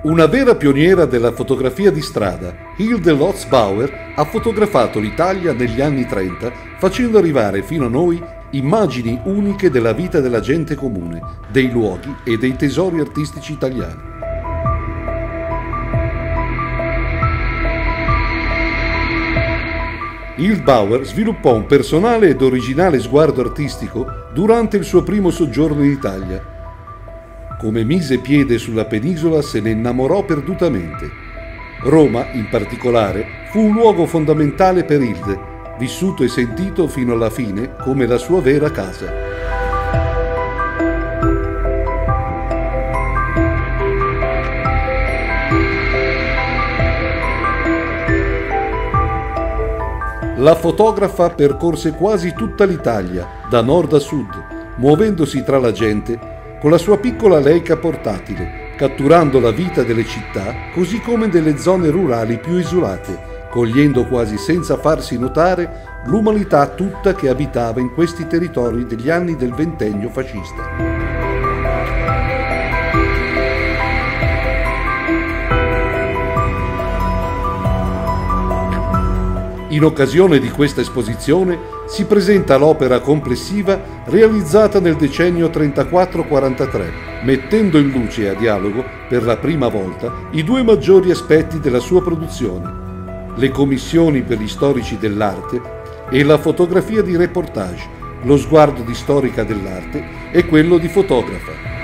Una vera pioniera della fotografia di strada, Hilde Lotz-Bauer ha fotografato l'Italia negli anni 30 facendo arrivare fino a noi immagini uniche della vita della gente comune, dei luoghi e dei tesori artistici italiani. Hilde Bauer sviluppò un personale ed originale sguardo artistico durante il suo primo soggiorno in Italia come mise piede sulla penisola se ne innamorò perdutamente. Roma, in particolare, fu un luogo fondamentale per Hilde, vissuto e sentito fino alla fine come la sua vera casa. La fotografa percorse quasi tutta l'Italia, da nord a sud, muovendosi tra la gente con la sua piccola Leica portatile, catturando la vita delle città così come delle zone rurali più isolate, cogliendo quasi senza farsi notare l'umanità tutta che abitava in questi territori degli anni del ventennio fascista. In occasione di questa esposizione si presenta l'opera complessiva realizzata nel decennio 34-43, mettendo in luce e a dialogo per la prima volta i due maggiori aspetti della sua produzione, le commissioni per gli storici dell'arte e la fotografia di reportage, lo sguardo di storica dell'arte e quello di fotografa.